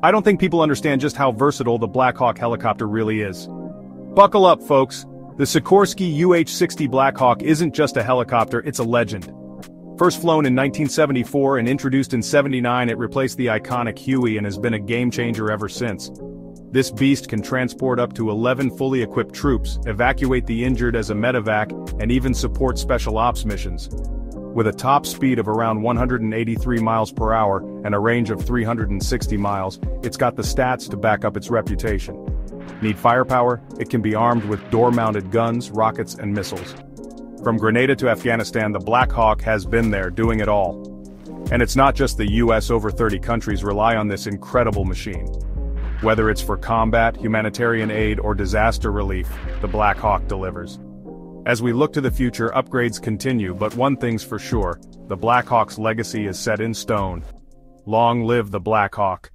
I don't think people understand just how versatile the Black Hawk helicopter really is. Buckle up, folks. The Sikorsky UH-60 Black Hawk isn't just a helicopter, it's a legend. First flown in 1974 and introduced in 79 it replaced the iconic Huey and has been a game-changer ever since. This beast can transport up to 11 fully equipped troops, evacuate the injured as a medevac, and even support special ops missions. With a top speed of around 183 miles per hour and a range of 360 miles, it's got the stats to back up its reputation. Need firepower? It can be armed with door-mounted guns, rockets, and missiles. From Grenada to Afghanistan, the Black Hawk has been there, doing it all. And it's not just the US over 30 countries rely on this incredible machine. Whether it's for combat, humanitarian aid, or disaster relief, the Black Hawk delivers. As we look to the future, upgrades continue, but one thing's for sure, the Blackhawks' legacy is set in stone. Long live the Black Hawk.